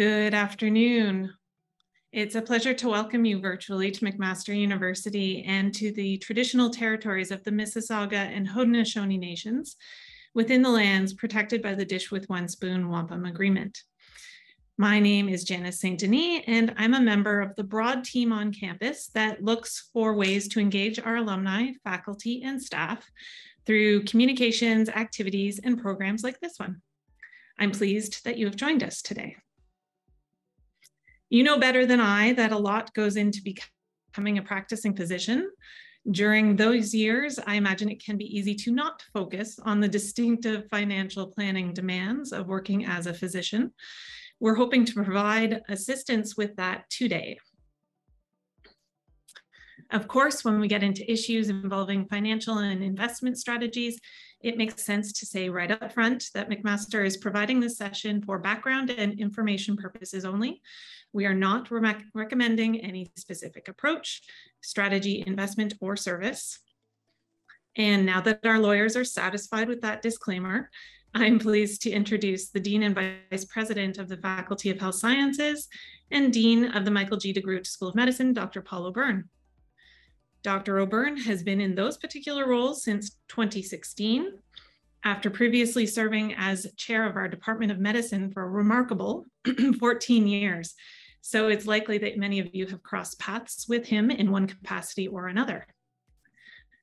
Good afternoon. It's a pleasure to welcome you virtually to McMaster University and to the traditional territories of the Mississauga and Haudenosaunee Nations within the lands protected by the Dish with One Spoon Wampum Agreement. My name is Janice St. Denis, and I'm a member of the broad team on campus that looks for ways to engage our alumni, faculty, and staff through communications, activities, and programs like this one. I'm pleased that you have joined us today. You know better than I that a lot goes into becoming a practicing physician. During those years, I imagine it can be easy to not focus on the distinctive financial planning demands of working as a physician. We're hoping to provide assistance with that today. Of course, when we get into issues involving financial and investment strategies, it makes sense to say right up front that McMaster is providing this session for background and information purposes only. We are not re recommending any specific approach, strategy, investment, or service. And now that our lawyers are satisfied with that disclaimer, I'm pleased to introduce the Dean and Vice President of the Faculty of Health Sciences and Dean of the Michael G. DeGroote School of Medicine, Dr. Paul O'Byrne. Dr. O'Byrne has been in those particular roles since 2016, after previously serving as chair of our Department of Medicine for a remarkable 14 years. So it's likely that many of you have crossed paths with him in one capacity or another.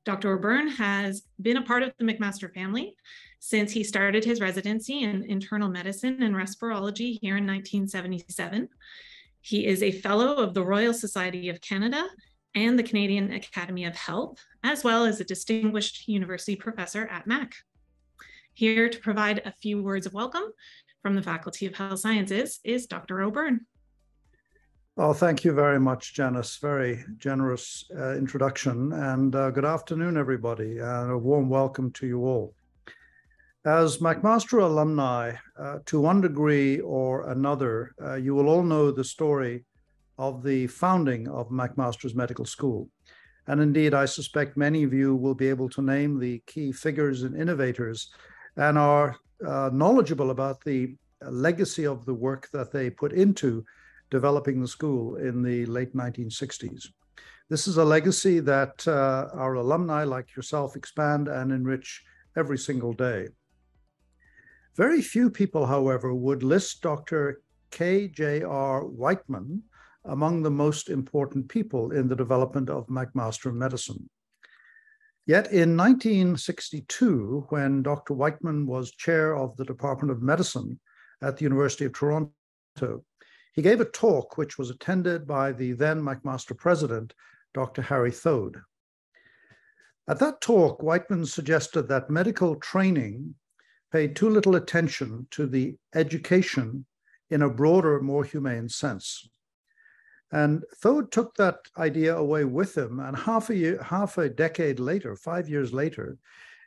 Dr. O'Byrne has been a part of the McMaster family since he started his residency in internal medicine and respirology here in 1977. He is a fellow of the Royal Society of Canada and the Canadian Academy of Health, as well as a distinguished university professor at MAC. Here to provide a few words of welcome from the Faculty of Health Sciences is Dr. O'Byrne. Well, thank you very much, Janice. Very generous uh, introduction. And uh, good afternoon, everybody, and a warm welcome to you all. As McMaster alumni, uh, to one degree or another, uh, you will all know the story of the founding of McMaster's Medical School. And indeed, I suspect many of you will be able to name the key figures and innovators and are uh, knowledgeable about the legacy of the work that they put into developing the school in the late 1960s. This is a legacy that uh, our alumni like yourself expand and enrich every single day. Very few people, however, would list Dr. K.J.R. Wightman among the most important people in the development of McMaster medicine. Yet in 1962, when Dr. Wightman was chair of the Department of Medicine at the University of Toronto, he gave a talk which was attended by the then McMaster president, Dr. Harry Thode. At that talk, Wightman suggested that medical training paid too little attention to the education in a broader, more humane sense. And Thode took that idea away with him, and half a year, half a decade later, five years later,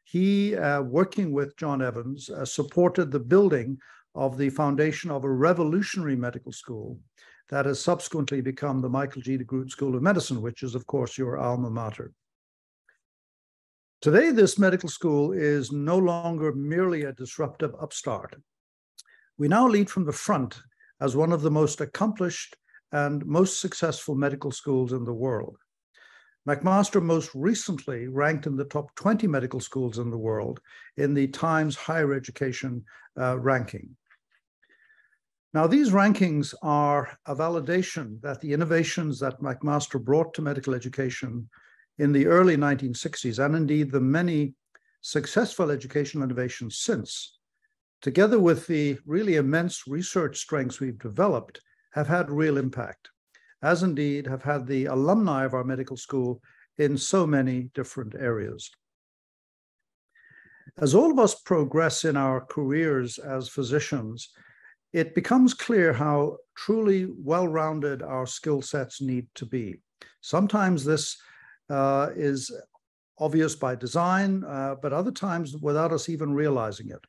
he, uh, working with John Evans, uh, supported the building of the foundation of a revolutionary medical school that has subsequently become the Michael G. DeGroote School of Medicine, which is, of course, your alma mater. Today, this medical school is no longer merely a disruptive upstart. We now lead from the front as one of the most accomplished and most successful medical schools in the world. McMaster most recently ranked in the top 20 medical schools in the world in the Times Higher Education uh, ranking. Now, these rankings are a validation that the innovations that McMaster brought to medical education in the early 1960s, and indeed the many successful educational innovations since, together with the really immense research strengths we've developed, have had real impact, as indeed have had the alumni of our medical school in so many different areas. As all of us progress in our careers as physicians, it becomes clear how truly well rounded our skill sets need to be. Sometimes this uh, is obvious by design, uh, but other times without us even realizing it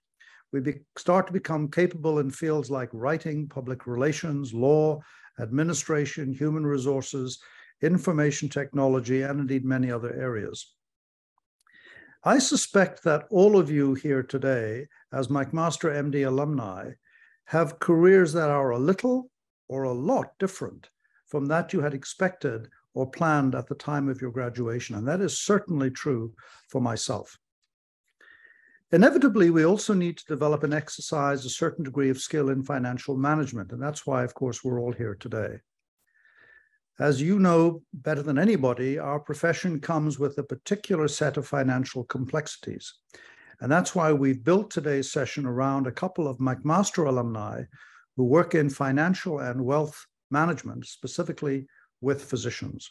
we be, start to become capable in fields like writing, public relations, law, administration, human resources, information technology, and indeed many other areas. I suspect that all of you here today, as McMaster MD alumni, have careers that are a little or a lot different from that you had expected or planned at the time of your graduation. And that is certainly true for myself. Inevitably, we also need to develop and exercise a certain degree of skill in financial management. And that's why, of course, we're all here today. As you know better than anybody, our profession comes with a particular set of financial complexities. And that's why we've built today's session around a couple of McMaster alumni who work in financial and wealth management, specifically with physicians.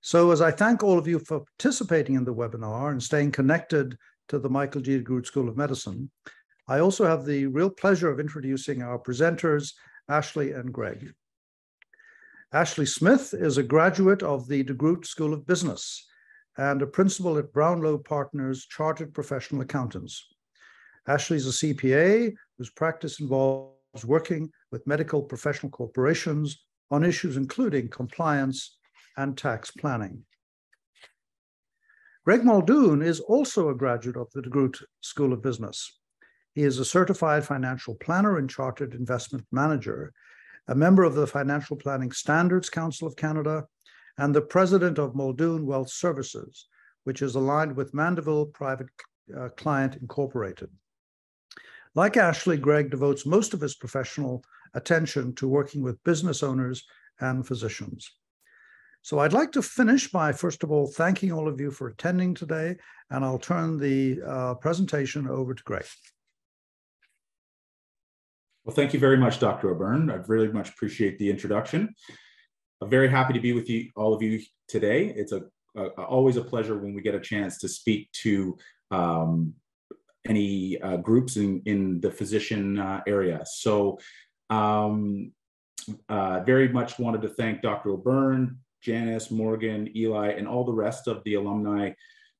So as I thank all of you for participating in the webinar and staying connected to the Michael G. DeGroote School of Medicine, I also have the real pleasure of introducing our presenters, Ashley and Greg. Ashley Smith is a graduate of the DeGroote School of Business and a principal at Brownlow Partners Chartered Professional Accountants. Ashley is a CPA whose practice involves working with medical professional corporations on issues including compliance and tax planning. Greg Muldoon is also a graduate of the DeGroote School of Business. He is a certified financial planner and chartered investment manager, a member of the Financial Planning Standards Council of Canada, and the president of Muldoon Wealth Services, which is aligned with Mandeville Private uh, Client Incorporated. Like Ashley, Greg devotes most of his professional attention to working with business owners and physicians. So I'd like to finish by, first of all, thanking all of you for attending today, and I'll turn the uh, presentation over to Greg. Well, thank you very much, Dr. O'Byrne. I really much appreciate the introduction. I'm very happy to be with you, all of you today. It's a, a always a pleasure when we get a chance to speak to um, any uh, groups in, in the physician uh, area. So um, uh, very much wanted to thank Dr. O'Byrne, Janice, Morgan, Eli, and all the rest of the alumni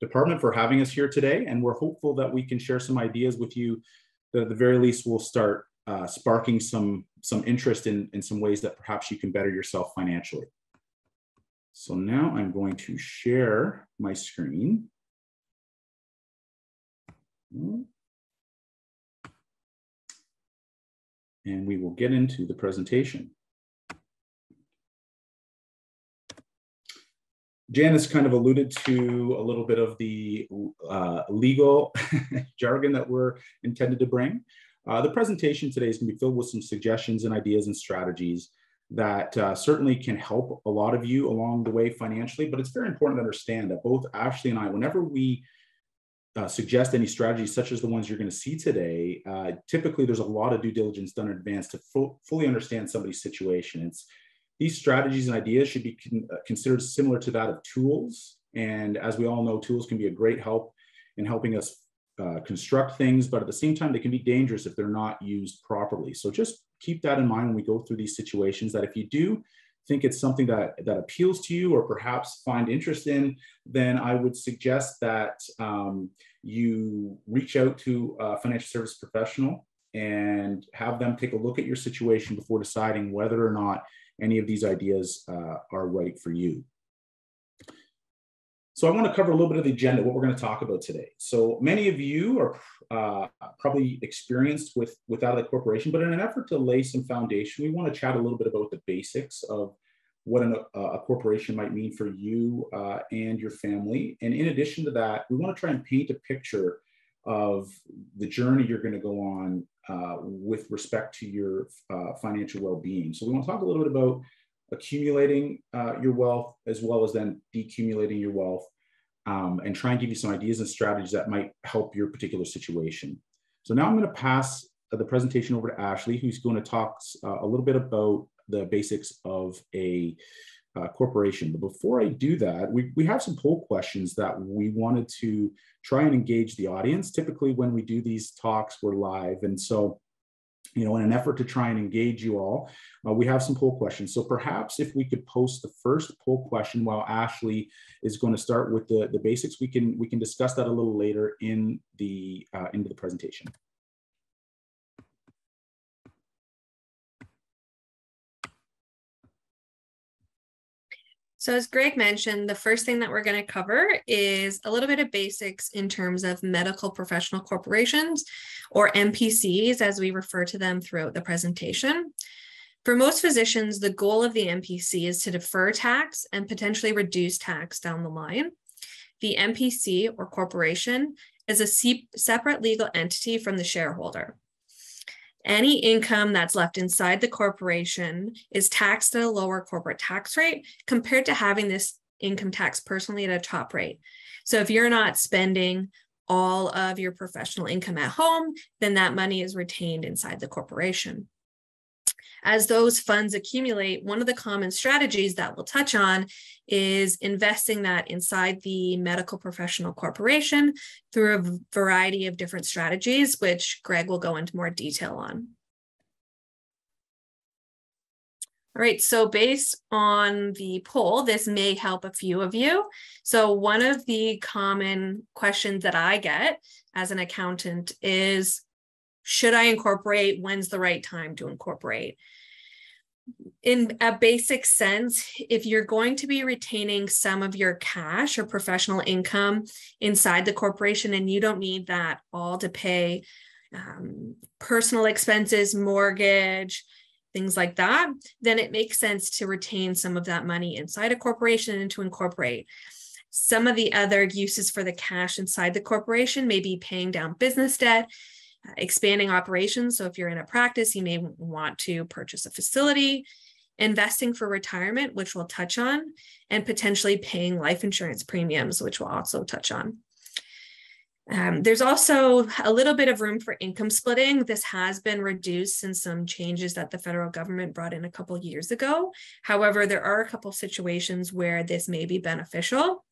department for having us here today. And we're hopeful that we can share some ideas with you that at the very least will start uh, sparking some, some interest in, in some ways that perhaps you can better yourself financially. So now I'm going to share my screen. And we will get into the presentation. Janice kind of alluded to a little bit of the uh, legal jargon that we're intended to bring. Uh, the presentation today is going to be filled with some suggestions and ideas and strategies that uh, certainly can help a lot of you along the way financially, but it's very important to understand that both Ashley and I, whenever we uh, suggest any strategies such as the ones you're going to see today, uh, typically there's a lot of due diligence done in advance to fu fully understand somebody's situation. It's these strategies and ideas should be con uh, considered similar to that of tools. And as we all know, tools can be a great help in helping us uh, construct things, but at the same time, they can be dangerous if they're not used properly. So just keep that in mind when we go through these situations that if you do think it's something that, that appeals to you or perhaps find interest in, then I would suggest that um, you reach out to a financial service professional and have them take a look at your situation before deciding whether or not any of these ideas uh, are right for you. So I want to cover a little bit of the agenda, what we're going to talk about today. So many of you are uh, probably experienced with, with the corporation, but in an effort to lay some foundation, we want to chat a little bit about the basics of what an, a corporation might mean for you uh, and your family. And in addition to that, we want to try and paint a picture of the journey you're going to go on uh, with respect to your uh, financial well-being. So we want to talk a little bit about accumulating uh, your wealth as well as then decumulating your wealth um, and try and give you some ideas and strategies that might help your particular situation. So now I'm going to pass the presentation over to Ashley, who's going to talk uh, a little bit about the basics of a uh, corporation. But before I do that, we, we have some poll questions that we wanted to try and engage the audience. Typically, when we do these talks, we're live. And so you know, in an effort to try and engage you all, uh, we have some poll questions. So perhaps if we could post the first poll question while Ashley is going to start with the, the basics, we can we can discuss that a little later in the uh, into the presentation. So as Greg mentioned, the first thing that we're going to cover is a little bit of basics in terms of medical professional corporations or MPCs as we refer to them throughout the presentation. For most physicians, the goal of the MPC is to defer tax and potentially reduce tax down the line. The MPC or corporation is a separate legal entity from the shareholder. Any income that's left inside the corporation is taxed at a lower corporate tax rate compared to having this income tax personally at a top rate. So if you're not spending all of your professional income at home, then that money is retained inside the corporation. As those funds accumulate, one of the common strategies that we'll touch on is investing that inside the medical professional corporation through a variety of different strategies, which Greg will go into more detail on. All right, so based on the poll, this may help a few of you. So one of the common questions that I get as an accountant is, should I incorporate? When's the right time to incorporate? In a basic sense, if you're going to be retaining some of your cash or professional income inside the corporation and you don't need that all to pay um, personal expenses, mortgage, things like that, then it makes sense to retain some of that money inside a corporation and to incorporate. Some of the other uses for the cash inside the corporation may be paying down business debt, expanding operations. So if you're in a practice, you may want to purchase a facility, investing for retirement, which we'll touch on, and potentially paying life insurance premiums, which we'll also touch on. Um, there's also a little bit of room for income splitting. This has been reduced since some changes that the federal government brought in a couple years ago. However, there are a couple situations where this may be beneficial.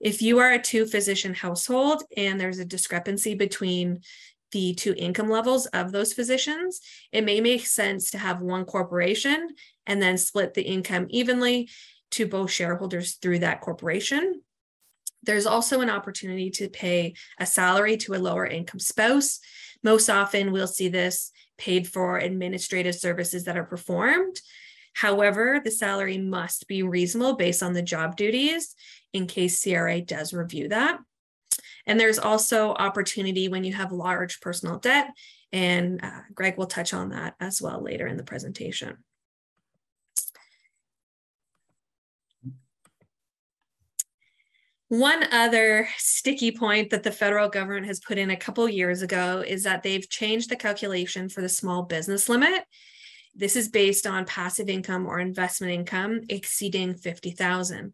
If you are a two physician household and there's a discrepancy between the two income levels of those physicians, it may make sense to have one corporation and then split the income evenly to both shareholders through that corporation. There's also an opportunity to pay a salary to a lower income spouse. Most often, we'll see this paid for administrative services that are performed. However, the salary must be reasonable based on the job duties in case CRA does review that. And there's also opportunity when you have large personal debt. And uh, Greg will touch on that as well later in the presentation. One other sticky point that the federal government has put in a couple years ago is that they've changed the calculation for the small business limit. This is based on passive income or investment income exceeding 50,000.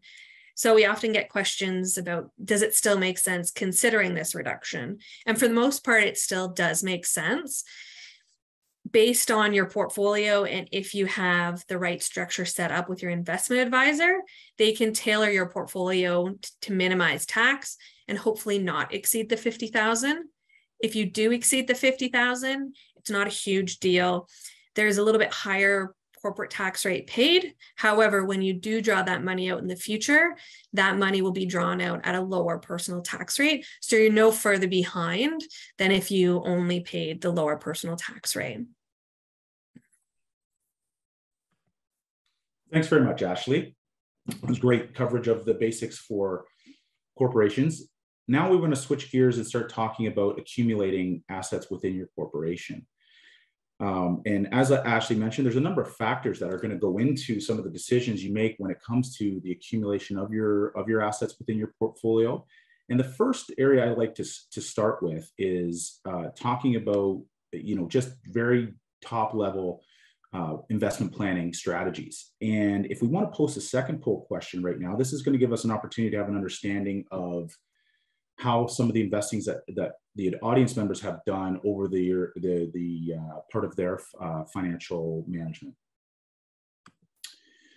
So we often get questions about does it still make sense considering this reduction? And for the most part, it still does make sense based on your portfolio and if you have the right structure set up with your investment advisor, they can tailor your portfolio to minimize tax and hopefully not exceed the 50,000. If you do exceed the 50,000, it's not a huge deal. There's a little bit higher corporate tax rate paid. However, when you do draw that money out in the future, that money will be drawn out at a lower personal tax rate. So you're no further behind than if you only paid the lower personal tax rate. Thanks very much, Ashley. It was great coverage of the basics for corporations. Now we want to switch gears and start talking about accumulating assets within your corporation. Um, and as Ashley mentioned, there's a number of factors that are going to go into some of the decisions you make when it comes to the accumulation of your of your assets within your portfolio. And the first area I'd like to, to start with is uh, talking about, you know, just very top level uh, investment planning strategies. And if we want to post a second poll question right now, this is going to give us an opportunity to have an understanding of how some of the investings that, that the audience members have done over the year, the, the uh, part of their uh, financial management.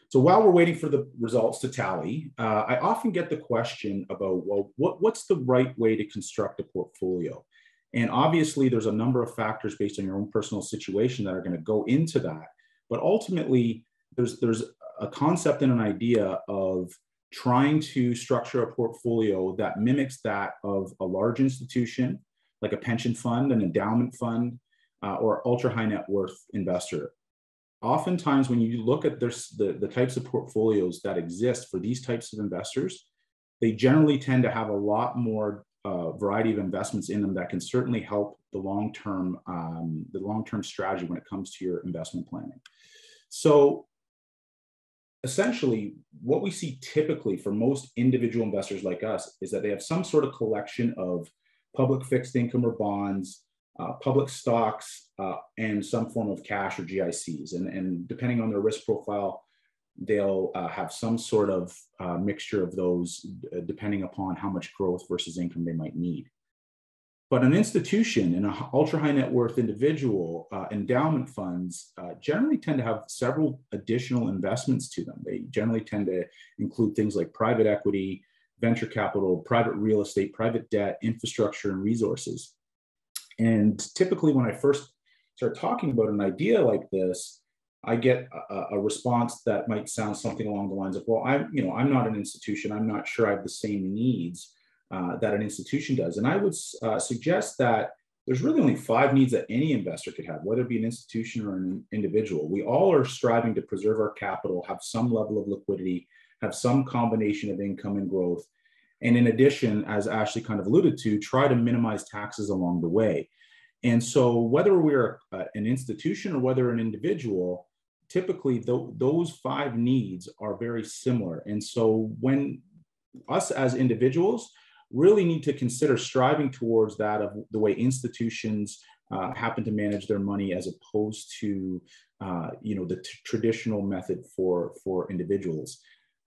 So while we're waiting for the results to tally, uh, I often get the question about, well, what, what's the right way to construct a portfolio? And obviously there's a number of factors based on your own personal situation that are gonna go into that. But ultimately, there's, there's a concept and an idea of trying to structure a portfolio that mimics that of a large institution, like a pension fund, an endowment fund, uh, or ultra high net worth investor. Oftentimes, when you look at this, the, the types of portfolios that exist for these types of investors, they generally tend to have a lot more uh, variety of investments in them that can certainly help the long-term um, the long-term strategy when it comes to your investment planning. So essentially, what we see typically for most individual investors like us is that they have some sort of collection of public fixed income or bonds, uh, public stocks, uh, and some form of cash or GICs. And, and depending on their risk profile, they'll uh, have some sort of uh, mixture of those depending upon how much growth versus income they might need. But an institution and an ultra high net worth individual uh, endowment funds uh, generally tend to have several additional investments to them. They generally tend to include things like private equity, venture capital, private real estate, private debt, infrastructure, and resources. And typically, when I first start talking about an idea like this, I get a, a, response that might sound something along the lines of, "Well, I'm, you know, I'm not an institution. I'm not sure I have the same needs uh, that an institution does." And I would uh, suggest that there's really only five needs that any investor could have, whether it be an institution or an individual. We all are striving to preserve our capital, have some level of liquidity, have some combination of income and growth, and in addition, as Ashley kind of alluded to, try to minimize taxes along the way. And so, whether we're uh, an institution or whether an individual, typically th- those five needs are very similar. And so when us as individuals really need to consider striving towards that of the way institutions uh, happen to manage their money as opposed to uh, you know the t- traditional method for for individuals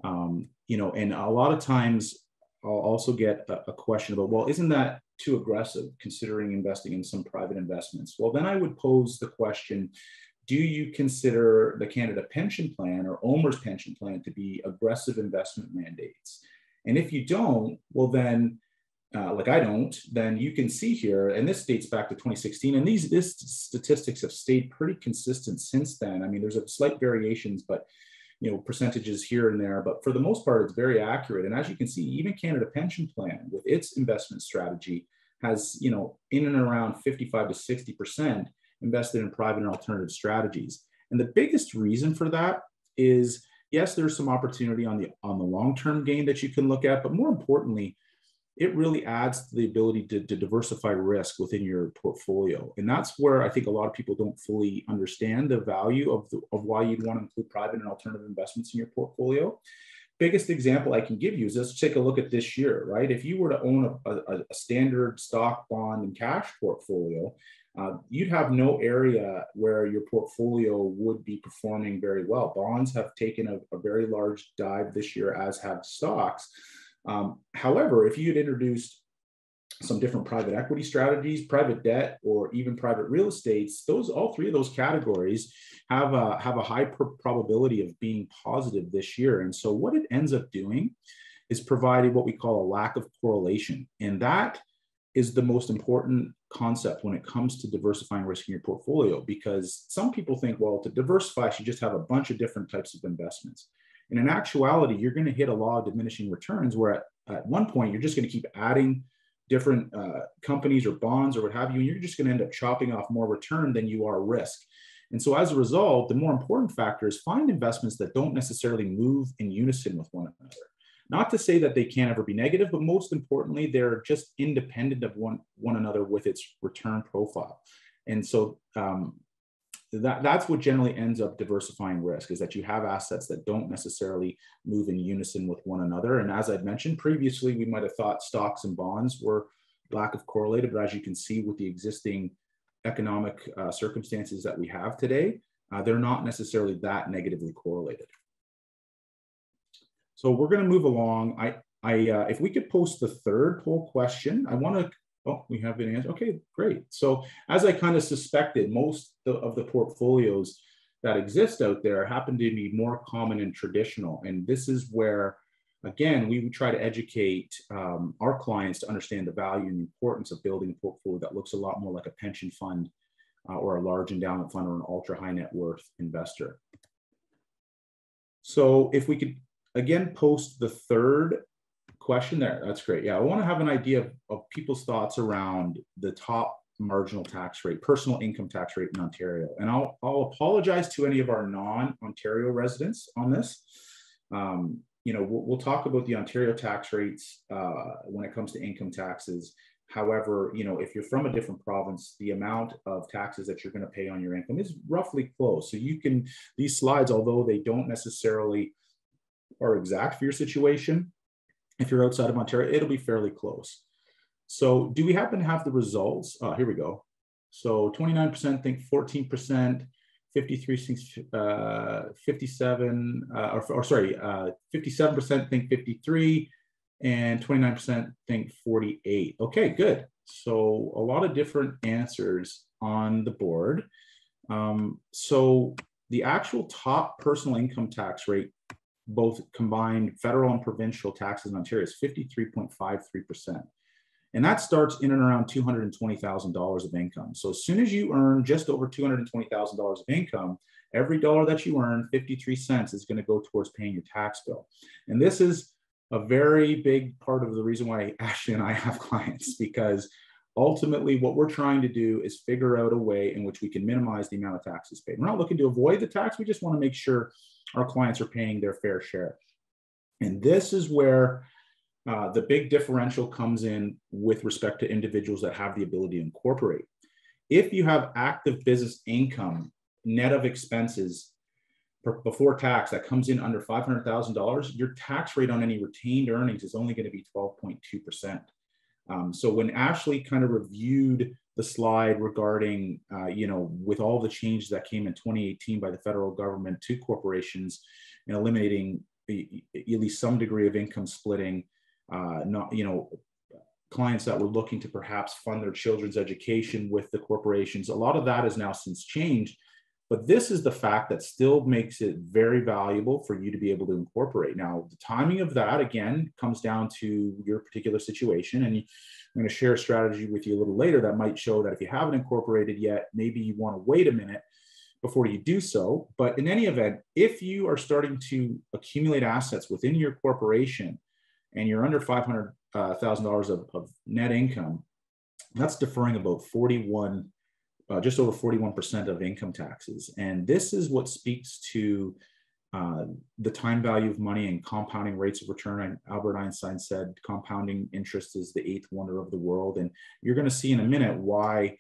um, you know and a lot of times i'll also get a, a question about well isn't that too aggressive considering investing in some private investments well then i would pose the question do you consider the Canada Pension Plan or OMERS pension plan to be aggressive investment mandates? And if you don't, well, then, uh, like I don't, then you can see here, and this dates back to 2016, and these this statistics have stayed pretty consistent since then. I mean, there's a slight variations, but you know, percentages here and there, but for the most part, it's very accurate. And as you can see, even Canada Pension Plan with its investment strategy has, you know, in and around 55 to 60 percent invested in private and alternative strategies. And the biggest reason for that is yes, there's some opportunity on the on the long-term gain that you can look at, but more importantly, it really adds to the ability to, to diversify risk within your portfolio. And that's where I think a lot of people don't fully understand the value of, the, of why you'd want to include private and alternative investments in your portfolio. Biggest example I can give you is let's take a look at this year, right? If you were to own a, a, a standard stock, bond, and cash portfolio, uh, you'd have no area where your portfolio would be performing very well. Bonds have taken a, a very large dive this year, as have stocks. Um, however, if you had introduced some different private equity strategies, private debt, or even private real estates, those all three of those categories have a, have a high probability of being positive this year. And so, what it ends up doing is providing what we call a lack of correlation, and that is the most important concept when it comes to diversifying risk in your portfolio because some people think, well, to diversify, you just have a bunch of different types of investments. And in actuality, you're going to hit a law of diminishing returns where at, at one point you're just going to keep adding different uh, companies or bonds or what have you, and you're just going to end up chopping off more return than you are risk. And so as a result, the more important factor is find investments that don't necessarily move in unison with one another. Not to say that they can't ever be negative, but most importantly, they're just independent of one, one another with its return profile. And so um, that, that's what generally ends up diversifying risk is that you have assets that don't necessarily move in unison with one another. And as I'd mentioned previously, we might have thought stocks and bonds were lack of correlated, but as you can see with the existing economic uh, circumstances that we have today, uh, they're not necessarily that negatively correlated. So we're going to move along. I, I, uh, if we could post the third poll question, I want to. Oh, we have an answer. Okay, great. So as I kind of suspected, most of the portfolios that exist out there happen to be more common and traditional, and this is where, again, we try to educate um, our clients to understand the value and importance of building a portfolio that looks a lot more like a pension fund uh, or a large endowment fund or an ultra high net worth investor. So if we could again, post the third question there. That's great. Yeah, I want to have an idea of, of people's thoughts around the top marginal tax rate, personal income tax rate in Ontario. And I'll, I'll apologize to any of our non-Ontario residents on this. Um, you know, we'll, we'll, talk about the Ontario tax rates uh, when it comes to income taxes However, you know, if you're from a different province, the amount of taxes that you're going to pay on your income is roughly close. So you can, these slides, although they don't necessarily are exact for your situation, if you're outside of Ontario, it'll be fairly close. So do we happen to have the results? Oh, here we go. So 29% think 14%, 53 uh, 57 uh, or, or, sorry uh, 57% think 53 and 29% think 48 okay good so a lot of different answers on the board um, so the actual top personal income tax rate both combined federal and provincial taxes in ontario is 53.53% and that starts in and around $220,000 of income. So as soon as you earn just over $220,000 of income, every dollar that you earn, 53 cents is going to go towards paying your tax bill. And this is a very big part of the reason why Ashley and I have clients because ultimately what we're trying to do is figure out a way in which we can minimize the amount of taxes paid. We're not looking to avoid the tax, we just want to make sure our clients are paying their fair share. And this is where uh, the big differential comes in with respect to individuals that have the ability to incorporate. If you have active business income, net of expenses before tax that comes in under $500,000, your tax rate on any retained earnings is only going to be 12.2%. Um, so when Ashley kind of reviewed the slide regarding, uh, you know, with all the changes that came in 2018 by the federal government to corporations and eliminating at least some degree of income splitting, uh, not you know clients that were looking to perhaps fund their children's education with the corporations. A lot of that has now since changed, but this is the fact that still makes it very valuable for you to be able to incorporate. Now, the timing of that again comes down to your particular situation, and I'm going to share a strategy with you a little later that might show that if you haven't incorporated yet, maybe you want to wait a minute before you do so. But in any event, if you are starting to accumulate assets within your corporation and you're under $500,000 uh, of, of net income, that's deferring about 41, uh, just over 41% of income taxes. And this is what speaks to uh, the time value of money and compounding rates of return. Albert Einstein said compounding interest is the eighth wonder of the world. And you're going to see in a minute why,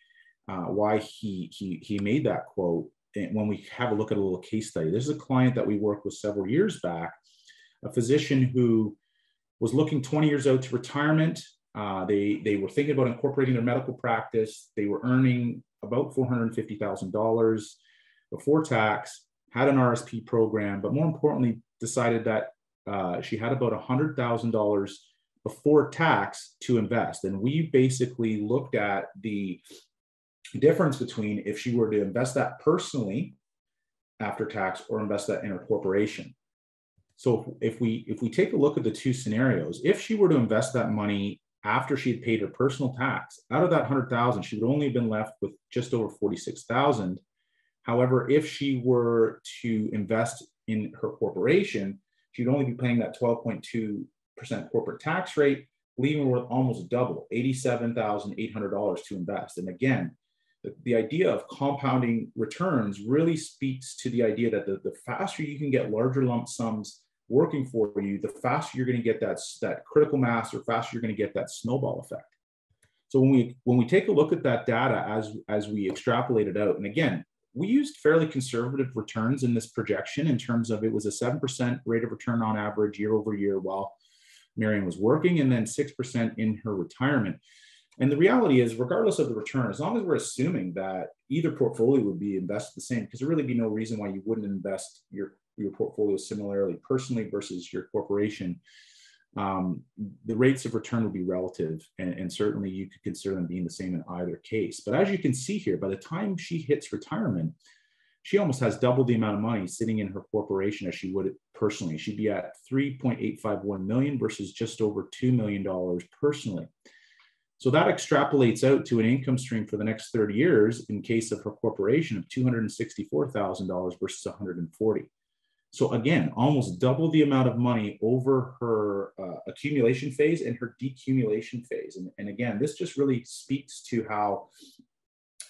uh, why he, he, he made that quote when we have a look at a little case study. This is a client that we worked with several years back, a physician who was looking 20 years out to retirement. Uh, they, they were thinking about incorporating their medical practice. They were earning about $450,000 before tax, had an RSP program, but more importantly, decided that uh, she had about $100,000 before tax to invest. And we basically looked at the difference between if she were to invest that personally after tax or invest that in her corporation. So if we if we take a look at the two scenarios, if she were to invest that money after she had paid her personal tax, out of that hundred thousand, she would only have been left with just over forty six thousand. However, if she were to invest in her corporation, she'd only be paying that twelve point two percent corporate tax rate, leaving her with almost double, eighty seven thousand eight hundred dollars to invest. And again, the, the idea of compounding returns really speaks to the idea that the, the faster you can get larger lump sums working for you, the faster you're going to get that, that critical mass or faster you're going to get that snowball effect. So when we when we take a look at that data as as we extrapolate it out, and again, we used fairly conservative returns in this projection in terms of it was a 7% rate of return on average year over year while Marion was working, and then 6% in her retirement. And the reality is, regardless of the return, as long as we're assuming that either portfolio would be invested the same, because there really be no reason why you wouldn't invest your your portfolio similarly personally versus your corporation, um, the rates of return will be relative. And, and, certainly you could consider them being the same in either case. But as you can see here, by the time she hits retirement, she almost has double the amount of money sitting in her corporation as she would personally. She'd be at 3.851 million versus just over $2 million personally. So that extrapolates out to an income stream for the next 30 years in case of her corporation of $264,000 versus 140. So again, almost double the amount of money over her uh, accumulation phase and her decumulation phase. And, and again, this just really speaks to how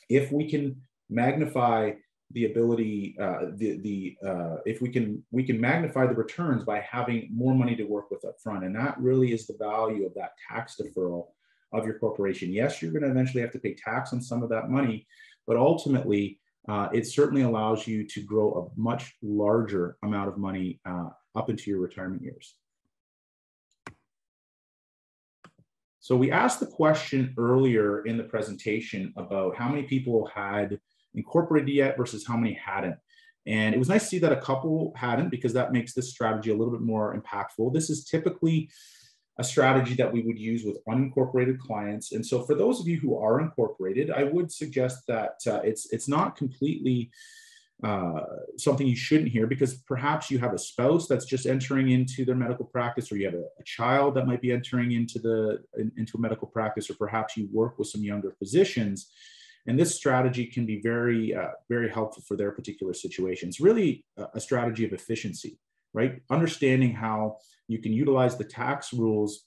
if we can magnify the ability, uh, the, the uh, if we can, we can magnify the returns by having more money to work with up front. And that really is the value of that tax deferral of your corporation. Yes, you're going to eventually have to pay tax on some of that money, but ultimately, uh, it certainly allows you to grow a much larger amount of money uh, up into your retirement years. So we asked the question earlier in the presentation about how many people had incorporated yet versus how many hadn't. And it was nice to see that a couple hadn't because that makes this strategy a little bit more impactful. This is typically a strategy that we would use with unincorporated clients. And so for those of you who are incorporated, I would suggest that uh, it's, it's not completely uh, something you shouldn't hear because perhaps you have a spouse that's just entering into their medical practice or you have a, a child that might be entering into the in, into a medical practice or perhaps you work with some younger physicians. And this strategy can be very uh, very helpful for their particular situation it's really a, a strategy of efficiency right? Understanding how you can utilize the tax rules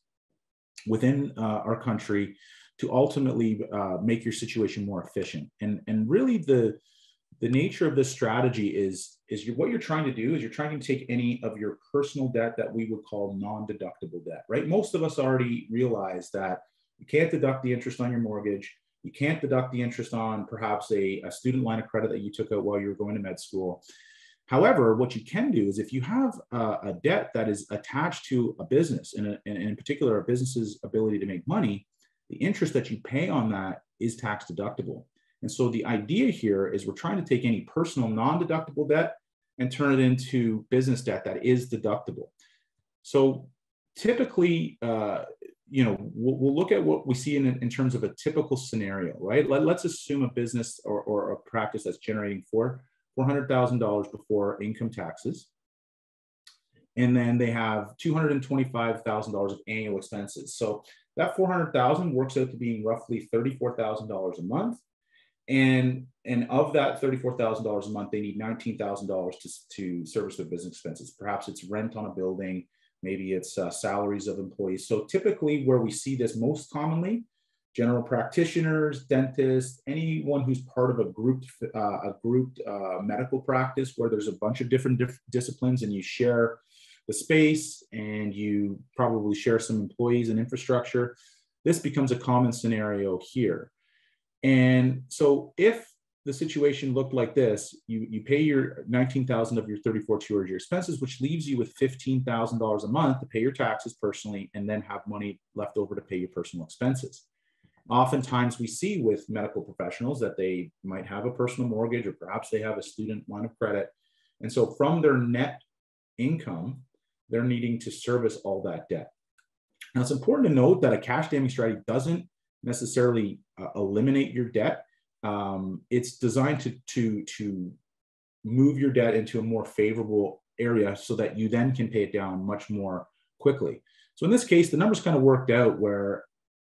within uh, our country to ultimately uh, make your situation more efficient. And, and really the, the nature of this strategy is, is you, what you're trying to do is you're trying to take any of your personal debt that we would call non-deductible debt, right? Most of us already realize that you can't deduct the interest on your mortgage. You can't deduct the interest on perhaps a, a student line of credit that you took out while you were going to med school. However, what you can do is if you have a, a debt that is attached to a business, and, and in particular a business's ability to make money, the interest that you pay on that is tax deductible. And so the idea here is we're trying to take any personal non-deductible debt and turn it into business debt that is deductible. So typically, uh, you know, we'll, we'll, look at what we see in, in terms of a typical scenario, right? Let, us assume a business or, or a practice that's generating four $400,000 before income taxes. And then they have $225,000 of annual expenses. So that 400,000 works out to being roughly $34,000 a month. And, and of that $34,000 a month, they need $19,000 to, to service their business expenses. Perhaps it's rent on a building, maybe it's uh, salaries of employees. So typically where we see this most commonly general practitioners, dentists, anyone who's part of a grouped, uh, a grouped uh, medical practice where there's a bunch of different dif- disciplines and you share the space and you probably share some employees and infrastructure. This becomes a common scenario here. And so if the situation looked like this, you, you pay your 19,000 of your 34 tours, your expenses, which leaves you with $15,000 a month to pay your taxes personally and then have money left over to pay your personal expenses. Oftentimes, we see with medical professionals that they might have a personal mortgage or perhaps they have a student line of credit. And so, from their net income, they're needing to service all that debt. Now, it's important to note that a cash damming strategy doesn't necessarily uh, eliminate your debt. Um, it's designed to, to, to move your debt into a more favorable area so that you then can pay it down much more quickly. So in this case, the numbers kind of worked out where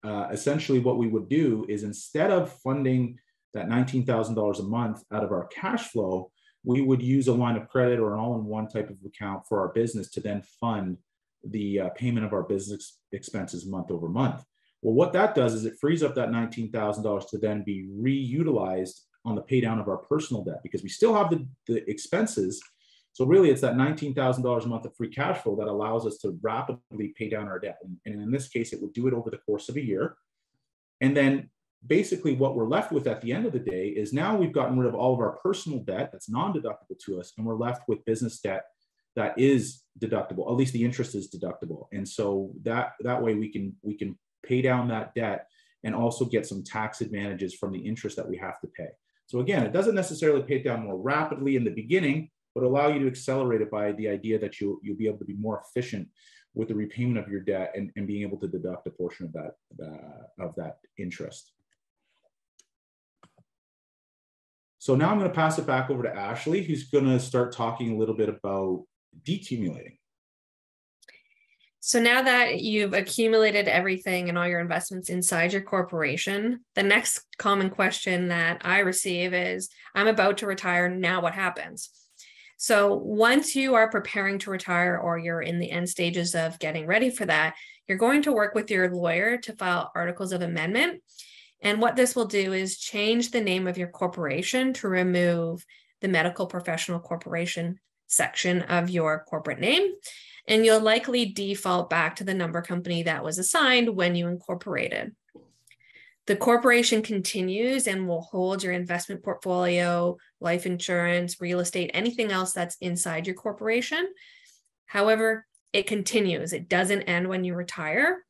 uh, essentially what we would do is instead of funding that $19,000 a month out of our cash flow, we would use a line of credit or an all-in-one type of account for our business to then fund the uh, payment of our business expenses month over month. Well, what that does is it frees up that $19,000 to then be reutilized on the pay down of our personal debt because we still have the, the expenses so really, it's that $19,000 a month of free cash flow that allows us to rapidly pay down our debt. And, in this case, it would do it over the course of a year. And then basically what we're left with at the end of the day is now we've gotten rid of all of our personal debt that's non-deductible to us, and we're left with business debt that is deductible. At least the interest is deductible. And so that that way we can we can pay down that debt and also get some tax advantages from the interest that we have to pay. So again, it doesn't necessarily pay down more rapidly in the beginning, but allow you to accelerate it by the idea that you'll, you'll be able to be more efficient with the repayment of your debt and, and being able to deduct a portion of that, uh, of that interest. So now I'm going to pass it back over to Ashley, who's going to start talking a little bit about decumulating. So now that you've accumulated everything and all your investments inside your corporation, the next common question that I receive is I'm about to retire. Now what happens? So once you are preparing to retire or you're in the end stages of getting ready for that, you're going to work with your lawyer to file articles of amendment. And what this will do is change the name of your corporation to remove the medical professional corporation section of your corporate name. And you'll likely default back to the number company that was assigned when you incorporated. The corporation continues and will hold your investment portfolio, life insurance, real estate, anything else that's inside your corporation. However, it continues, it doesn't end when you retire.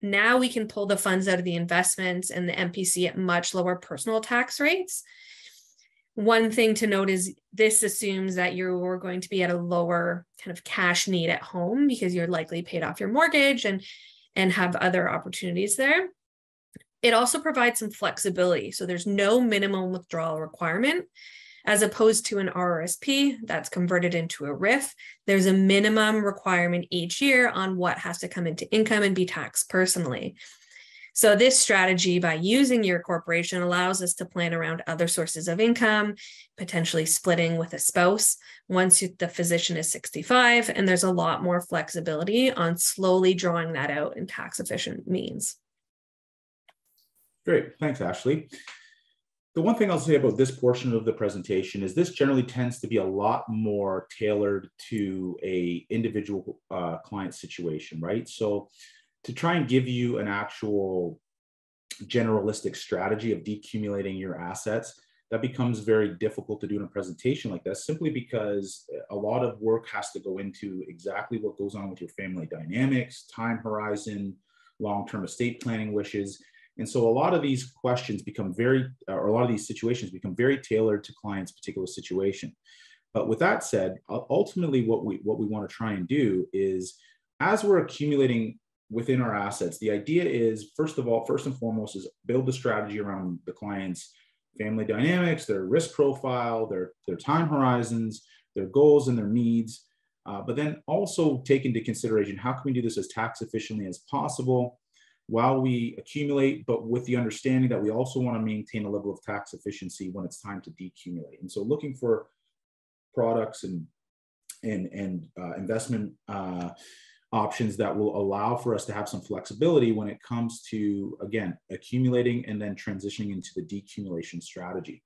Now we can pull the funds out of the investments and the MPC at much lower personal tax rates. One thing to note is this assumes that you're going to be at a lower kind of cash need at home because you're likely paid off your mortgage and and have other opportunities there. It also provides some flexibility. So there's no minimum withdrawal requirement as opposed to an RRSP that's converted into a RRIF. There's a minimum requirement each year on what has to come into income and be taxed personally. So this strategy by using your corporation allows us to plan around other sources of income, potentially splitting with a spouse once the physician is 65, and there's a lot more flexibility on slowly drawing that out in tax efficient means. Great, thanks Ashley. The one thing I'll say about this portion of the presentation is this generally tends to be a lot more tailored to a individual uh, client situation, right? So to try and give you an actual generalistic strategy of decumulating your assets, that becomes very difficult to do in a presentation like this simply because a lot of work has to go into exactly what goes on with your family dynamics, time horizon, long-term estate planning wishes. And so a lot of these questions become very, or a lot of these situations become very tailored to client's particular situation. But with that said, ultimately what we, what we want to try and do is as we're accumulating within our assets. The idea is, first of all, first and foremost, is build a strategy around the client's family dynamics, their risk profile, their, their time horizons, their goals and their needs. Uh, but then also take into consideration how can we do this as tax efficiently as possible while we accumulate, but with the understanding that we also want to maintain a level of tax efficiency when it's time to decumulate. And so looking for products and and and uh, investment uh, options that will allow for us to have some flexibility when it comes to, again, accumulating and then transitioning into the decumulation strategy.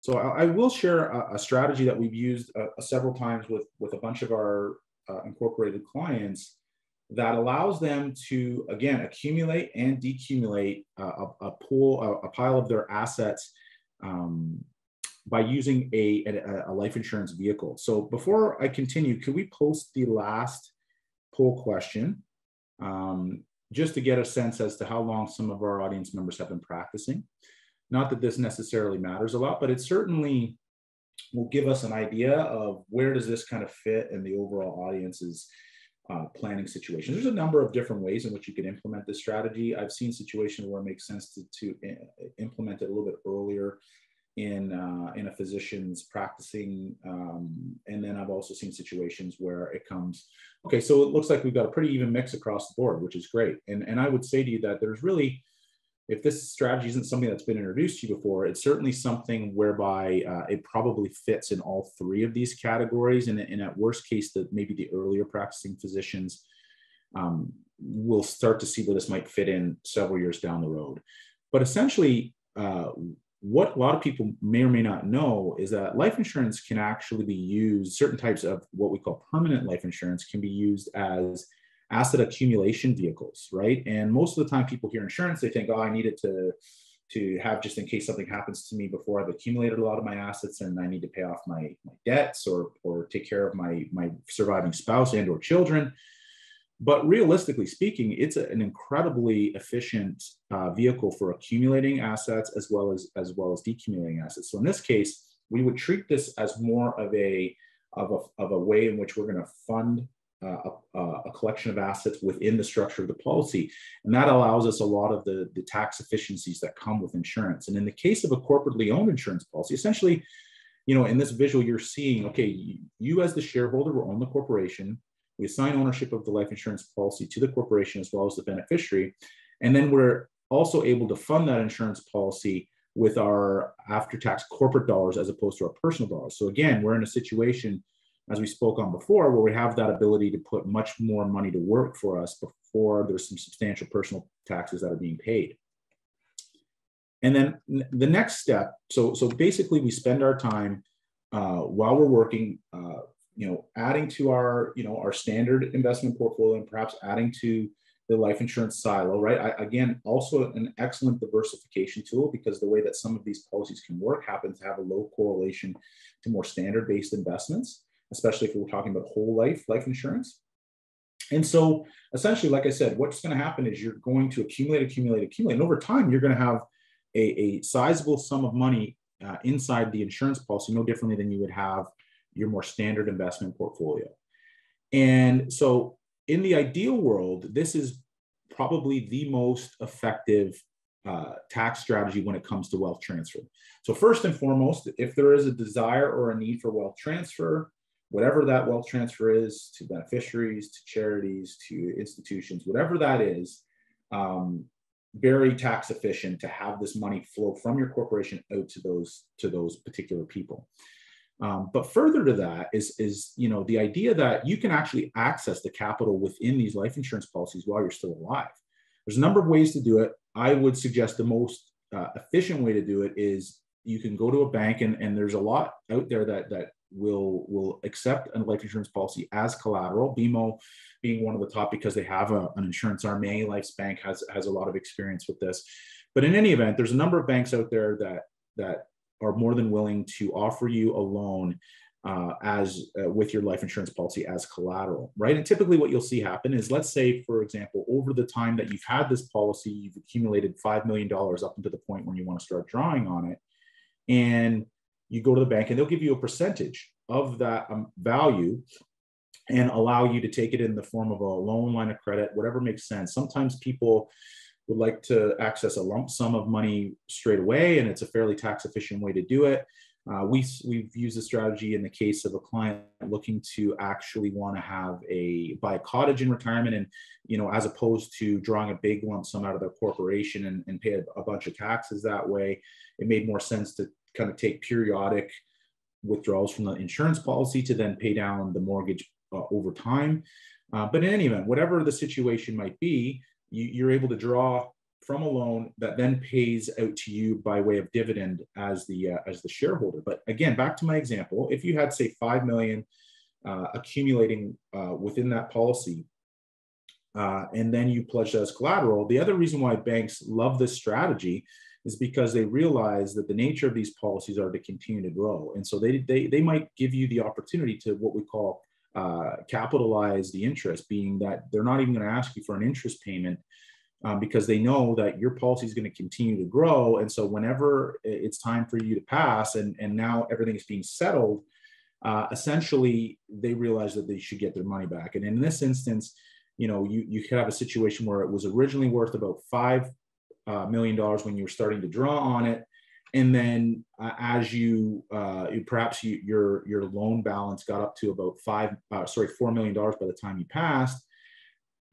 So I, I will share a, a, strategy that we've used uh, several times with, with a bunch of our uh, incorporated clients that allows them to, again, accumulate and decumulate uh, a, a, pool, a, a, pile of their assets um, by using a, a, a life insurance vehicle. So before I continue, could we post the last poll question um, just to get a sense as to how long some of our audience members have been practicing. Not that this necessarily matters a lot, but it certainly will give us an idea of where does this kind of fit in the overall audience's uh, planning situations. There's a number of different ways in which you can implement this strategy. I've seen situations where it makes sense to, to uh, implement it a little bit earlier in uh, in a physician's practicing, um, and then I've also seen situations where it comes. Okay, so it looks like we've got a pretty even mix across the board, which is great. And and I would say to you that there's really, if this strategy isn't something that's been introduced to you before, it's certainly something whereby uh, it probably fits in all three of these categories. And, and at worst case, that maybe the earlier practicing physicians um, will start to see where this might fit in several years down the road. But essentially, uh, what a lot of people may or may not know is that life insurance can actually be used, certain types of what we call permanent life insurance can be used as asset accumulation vehicles, right? And most of the time people hear insurance, they think, oh, I need it to, to have just in case something happens to me before I've accumulated a lot of my assets and I need to pay off my, my debts or, or take care of my, my surviving spouse and or children. But realistically speaking, it's an incredibly efficient uh, vehicle for accumulating assets as well as as well as decumulating assets. So in this case, we would treat this as more of a of a, of a way in which we're going to fund uh, a, a, collection of assets within the structure of the policy. And that allows us a lot of the, the tax efficiencies that come with insurance. And in the case of a corporately owned insurance policy, essentially, you know, in this visual, you're seeing, okay, you, you as the shareholder will own the corporation. We assign ownership of the life insurance policy to the corporation as well as the beneficiary. And then we're also able to fund that insurance policy with our after tax corporate dollars as opposed to our personal dollars. So again, we're in a situation, as we spoke on before, where we have that ability to put much more money to work for us before there's some substantial personal taxes that are being paid. And then the next step, so, so basically we spend our time uh, while we're working uh, you know, adding to our, you know, our standard investment portfolio and perhaps adding to the life insurance silo, right? I, again, also an excellent diversification tool because the way that some of these policies can work happens to have a low correlation to more standard based investments, especially if we're talking about whole life life insurance. And so essentially, like I said, what's going to happen is you're going to accumulate, accumulate, accumulate. And over time, you're going to have a, a sizable sum of money uh, inside the insurance policy, no differently than you would have your more standard investment portfolio. And so in the ideal world, this is probably the most effective uh, tax strategy when it comes to wealth transfer. So first and foremost, if there is a desire or a need for wealth transfer, whatever that wealth transfer is to beneficiaries, to charities, to institutions, whatever that is, um, very tax efficient to have this money flow from your corporation out to those to those particular people. Um, but further to that is, is you know the idea that you can actually access the capital within these life insurance policies while you're still alive. There's a number of ways to do it. I would suggest the most uh, efficient way to do it is you can go to a bank and, and there's a lot out there that that will will accept a life insurance policy as collateral. BMO being one of the top because they have a, an insurance arm. Life's Bank has has a lot of experience with this. But in any event, there's a number of banks out there that that are more than willing to offer you a loan uh, as uh, with your life insurance policy as collateral, right? And typically, what you'll see happen is, let's say, for example, over the time that you've had this policy, you've accumulated five million dollars up until the point when you want to start drawing on it, and you go to the bank and they'll give you a percentage of that um, value and allow you to take it in the form of a loan line of credit, whatever makes sense. Sometimes people would like to access a lump sum of money straight away, and it's a fairly tax efficient way to do it. Uh, we, we've used a strategy in the case of a client looking to actually want to have a buy a cottage in retirement and you know as opposed to drawing a big lump sum out of their corporation and, and pay a, a bunch of taxes that way it made more sense to kind of take periodic withdrawals from the insurance policy to then pay down the mortgage uh, over time. Uh, but in any event, whatever the situation might be, you, are able to draw from a loan that then pays out to you by way of dividend as the uh, as the shareholder. But again, back to my example, if you had say five million uh, accumulating uh, within that policy, uh, and then you pledge as collateral, the other reason why banks love this strategy is because they realize that the nature of these policies are to continue to grow. And so they, they, they might give you the opportunity to what we call uh, capitalize the interest, being that they're not even going to ask you for an interest payment um, because they know that your policy is going to continue to grow. And so whenever it's time for you to pass and, and now everything is being settled, uh, essentially they realize that they should get their money back. And in this instance, you know, you, you could have a situation where it was originally worth about five million dollars when you were starting to draw on it. And then uh, as you, uh, you perhaps you, your your loan balance got up to about five uh, sorry four million dollars by the time you passed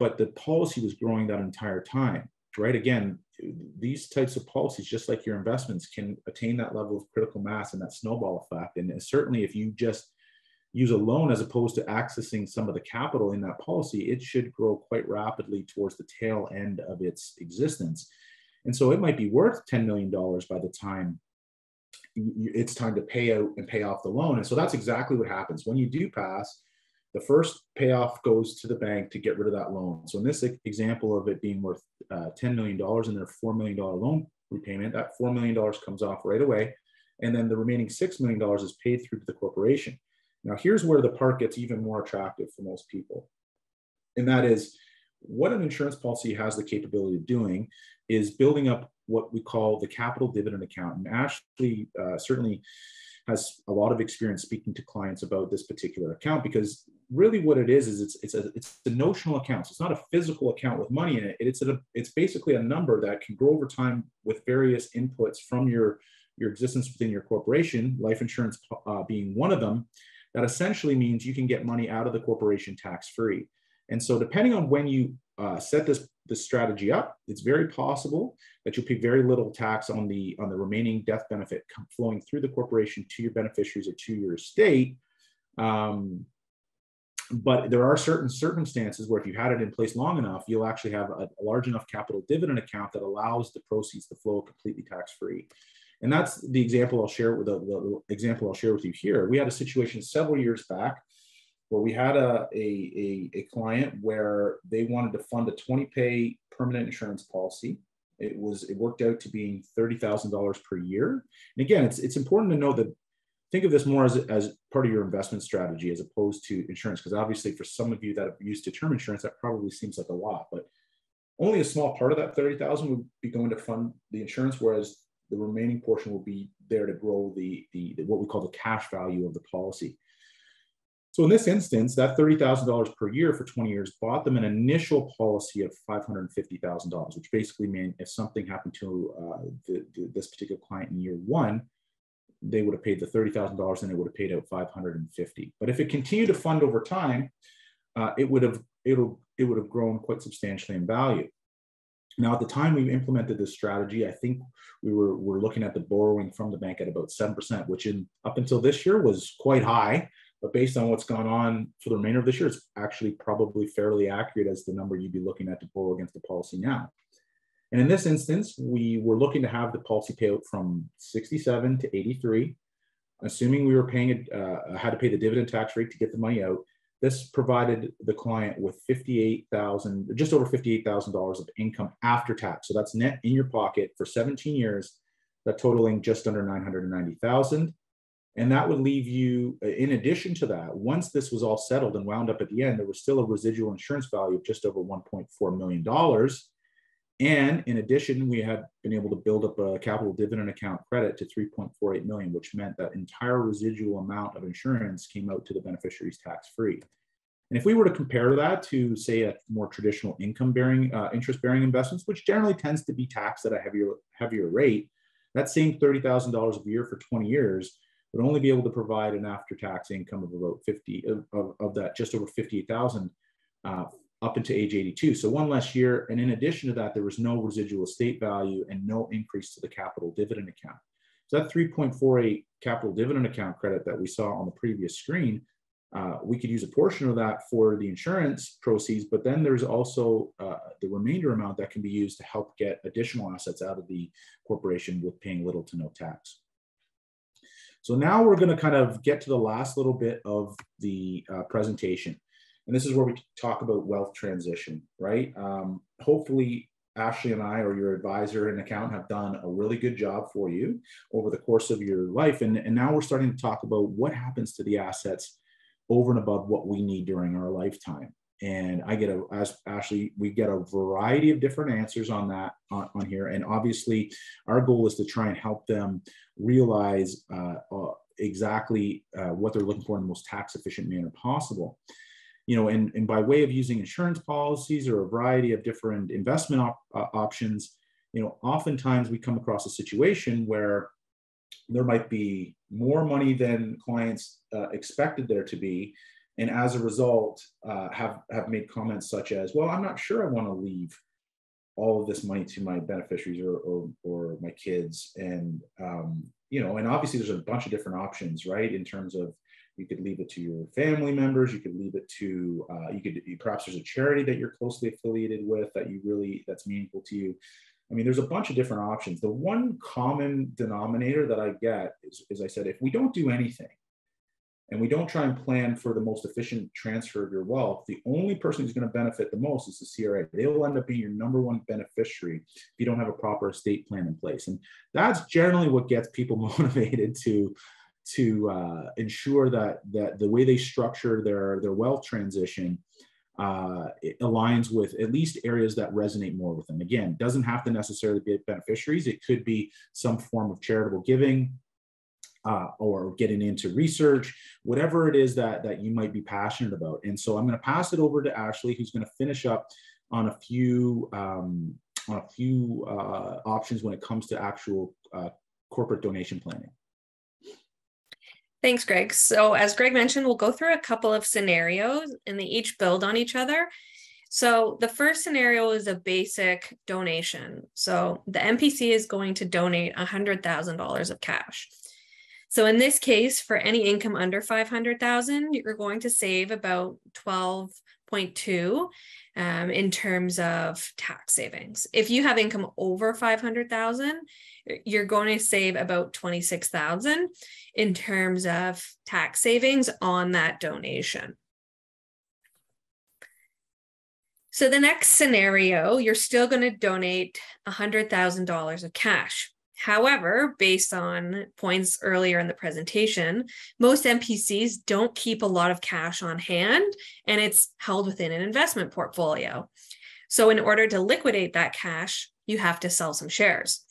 but the policy was growing that entire time right? Again these types of policies just like your investments can attain that level of critical mass and that snowball effect. And certainly if you just use a loan as opposed to accessing some of the capital in that policy it should grow quite rapidly towards the tail end of its existence and so it might be worth $10 million by the time it's time to pay out and pay off the loan. And so that's exactly what happens. When you do pass, the first payoff goes to the bank to get rid of that loan. So in this example of it being worth uh, $10 million and their $4 million loan repayment, that $4 million comes off right away. And then the remaining $6 million is paid through to the corporation. Now, here's where the part gets even more attractive for most people. And that is what an insurance policy has the capability of doing is building up what we call the capital dividend account. And Ashley uh, certainly has a lot of experience speaking to clients about this particular account because really what it is is it's it's a it's a notional account. So it's not a physical account with money in it. It's a it's basically a number that can grow over time with various inputs from your your existence within your corporation, life insurance uh, being one of them. That essentially means you can get money out of the corporation tax free. And so, depending on when you uh, set this this strategy up, it's very possible that you'll pay very little tax on the on the remaining death benefit flowing through the corporation to your beneficiaries or to your estate. Um, but there are certain circumstances where if you had it in place long enough, you'll actually have a, a large enough capital dividend account that allows the proceeds to flow completely tax free. And that's the example I'll share with the, the example I'll share with you here. We had a situation several years back where we had a, a, a, a client where they wanted to fund a 20 pay permanent insurance policy. It was it worked out to being thirty thousand dollars per year. And again, it's it's important to know that think of this more as, as part of your investment strategy as opposed to insurance, because obviously for some of you that are used to term insurance, that probably seems like a lot, but only a small part of that 30,000 would be going to fund the insurance, whereas the remaining portion will be there to grow the, the, the what we call the cash value of the policy. So in this instance, that $30,000 per year for 20 years bought them an initial policy of $550,000, which basically meant if something happened to uh, the, the, this particular client in year one, they would have paid the $30,000 and it would have paid out 550. But if it continued to fund over time, uh, it would have it'll it would have grown quite substantially in value. Now, at the time we implemented this strategy, I think we were, were looking at the borrowing from the bank at about 7%, which in up until this year was quite high. But based on what's gone on for the remainder of this year, it's actually probably fairly accurate as the number you'd be looking at to borrow against the policy now. And in this instance, we were looking to have the policy payout from 67 to 83, assuming we were paying, uh, had to pay the dividend tax rate to get the money out. This provided the client with 58,000, just over $58,000 of income after tax. So that's net in your pocket for 17 years, that totaling just under 990,000. And that would leave you, in addition to that, once this was all settled and wound up at the end, there was still a residual insurance value of just over $1.4 million and in addition, we had been able to build up a capital dividend account credit to 3.48 million, which meant that entire residual amount of insurance came out to the beneficiaries tax free. And if we were to compare that to, say, a more traditional income bearing, uh, interest bearing investments, which generally tends to be taxed at a heavier, heavier rate, that same $30,000 a year for 20 years would only be able to provide an after tax income of about 50 of, of, of that, just over 58,000 uh, up into age 82. So one less year. And in addition to that, there was no residual estate value and no increase to the capital dividend account. So that 3.48 capital dividend account credit that we saw on the previous screen, uh, we could use a portion of that for the insurance proceeds, but then there's also uh, the remainder amount that can be used to help get additional assets out of the corporation with paying little to no tax. So now we're going to kind of get to the last little bit of the uh, presentation. And this is where we talk about wealth transition, right? Um, hopefully, Ashley and I, or your advisor and account, have done a really good job for you over the course of your life. And, and now we're starting to talk about what happens to the assets over and above what we need during our lifetime. And I get a, as Ashley, we get a variety of different answers on that on, on here. And obviously, our goal is to try and help them realize uh, uh, exactly uh, what they're looking for in the most tax efficient manner possible you know, and, and by way of using insurance policies or a variety of different investment op uh, options, you know, oftentimes we come across a situation where there might be more money than clients uh, expected there to be. And as a result, uh, have, have made comments such as, well, I'm not sure I want to leave all of this money to my beneficiaries or, or, or my kids. And, um, you know, and obviously there's a bunch of different options, right? In terms of you could leave it to your family members. You could leave it to, uh, you could, perhaps there's a charity that you're closely affiliated with that you really, that's meaningful to you. I mean, there's a bunch of different options. The one common denominator that I get is, as I said, if we don't do anything and we don't try and plan for the most efficient transfer of your wealth, the only person who's going to benefit the most is the CRA. They will end up being your number one beneficiary if you don't have a proper estate plan in place. And that's generally what gets people motivated to to uh, ensure that that the way they structure their their wealth transition uh, aligns with at least areas that resonate more with them. Again, doesn't have to necessarily be beneficiaries. It could be some form of charitable giving uh, or getting into research, whatever it is that that you might be passionate about. And so I'm going to pass it over to Ashley, who's going to finish up on a few um, on a few uh, options when it comes to actual uh, corporate donation planning. Thanks, Greg. So as Greg mentioned, we'll go through a couple of scenarios and they each build on each other. So the first scenario is a basic donation. So the MPC is going to donate $100,000 of cash. So in this case, for any income under 500,000, you're going to save about 12.2 um, in terms of tax savings. If you have income over 500,000, you're going to save about 26,000 in terms of tax savings on that donation. So the next scenario, you're still going to donate $100,000 of cash. However, based on points earlier in the presentation, most MPCs don't keep a lot of cash on hand and it's held within an investment portfolio. So, in order to liquidate that cash, you have to sell some shares.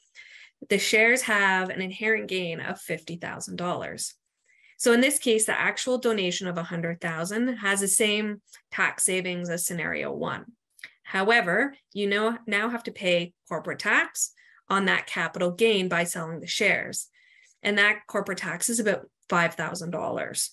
The shares have an inherent gain of $50,000. So in this case, the actual donation of 100,000 has the same tax savings as scenario one. However, you know, now have to pay corporate tax on that capital gain by selling the shares. And that corporate tax is about $5,000.